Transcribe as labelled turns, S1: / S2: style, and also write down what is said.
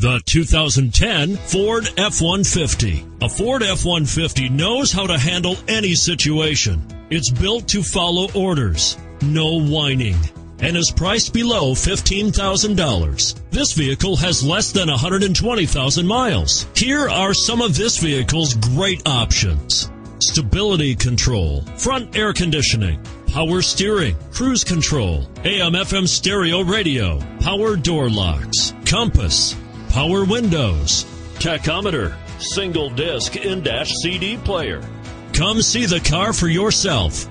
S1: The 2010 Ford F-150. A Ford F-150 knows how to handle any situation. It's built to follow orders, no whining, and is priced below $15,000. This vehicle has less than 120,000 miles. Here are some of this vehicle's great options. Stability control, front air conditioning, power steering, cruise control, AM FM stereo radio, power door locks, compass, power windows, tachometer, single disc in-dash CD player. Come see the car for yourself.